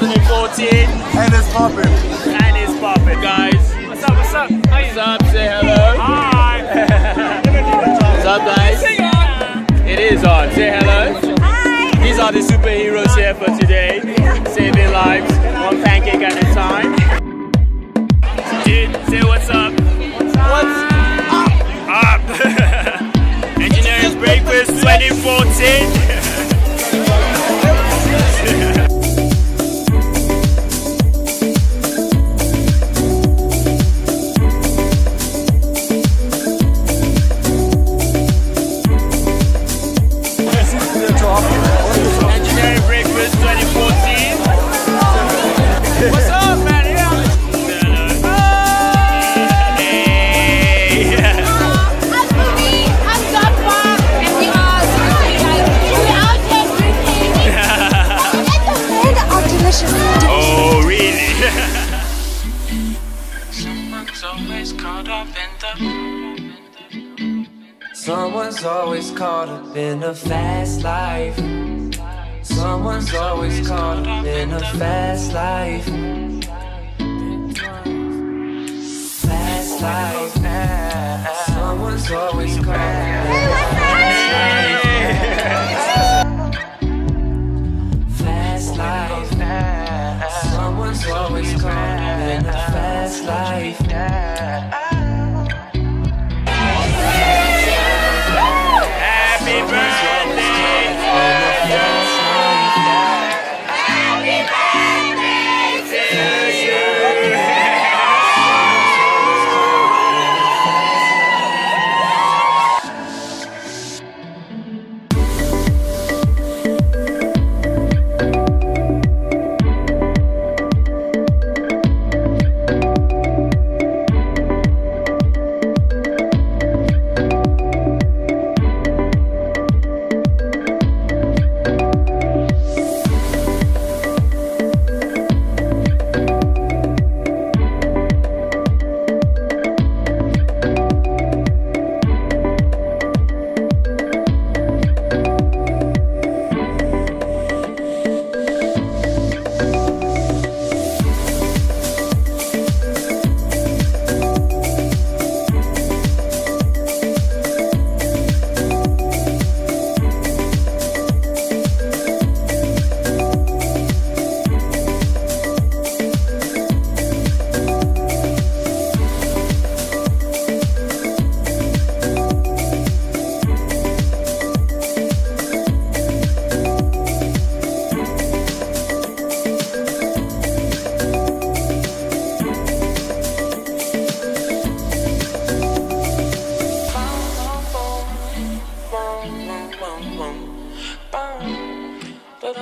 2014. And it's popping. And it's popping, guys. What's up? What's up? How you? What's up? Say hello. Hi. What's up, guys? It is on. Say hello. Hi. These are the superheroes here for today, saving lives one pancake at a time. Dude, say what's up. What's up? Engineering Breakfast 2014. Someone's always caught up in a fast life. Someone's always caught up in a fast life. Fast life. Someone's always caught up in a fast life. Someone's always caught up in a fast life.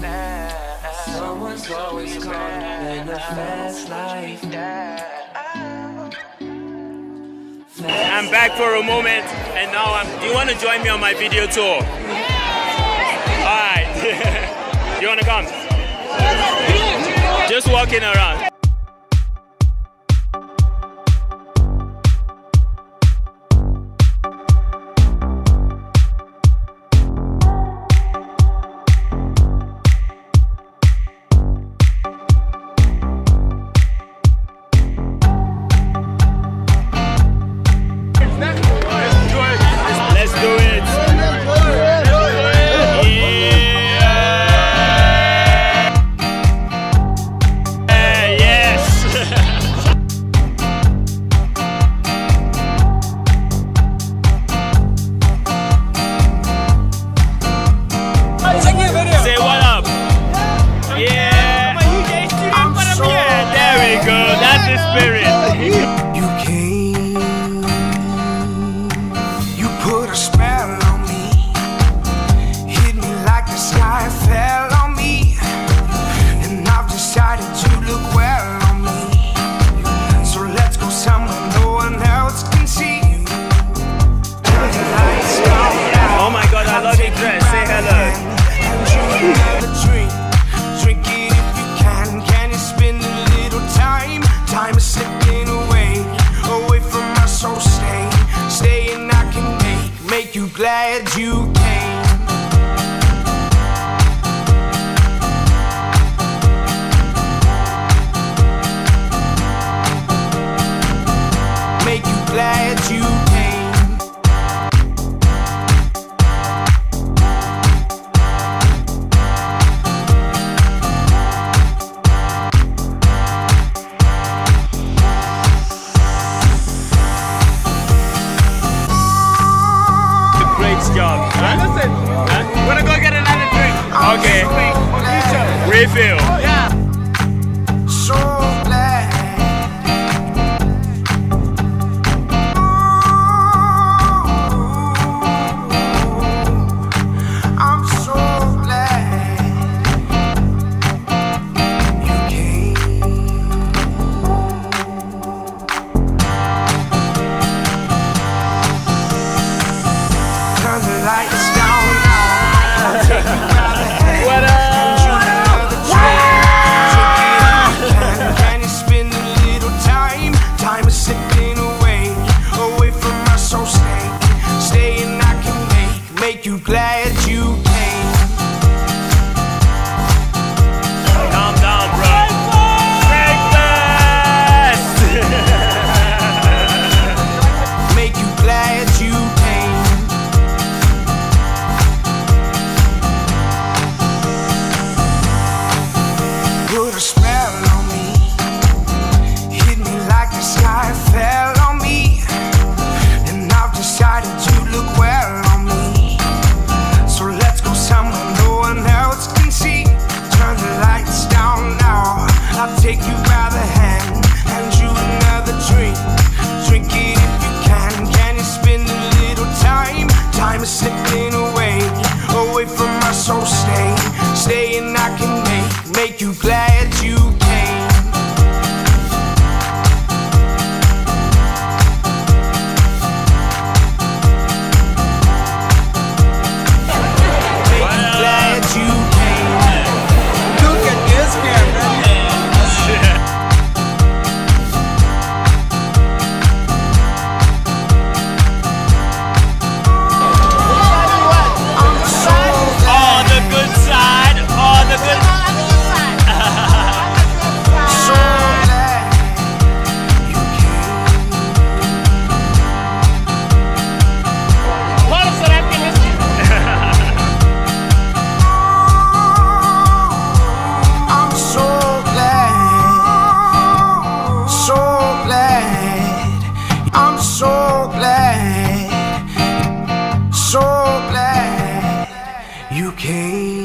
life. Someone's always caught in a fast life. I'm back for a moment, and now I'm. Do you want to join me on my video tour? Alright. you want to come? Just walking around. this spirit. You came. glad you job. Huh? Listen, huh? gonna go get another drink. Okay. Refill. put a spell on me. Hit me like the sky fell on me. And I've decided look well on me. So let's go somewhere no one else can see. Turn the lights down now. I'll take you. okay.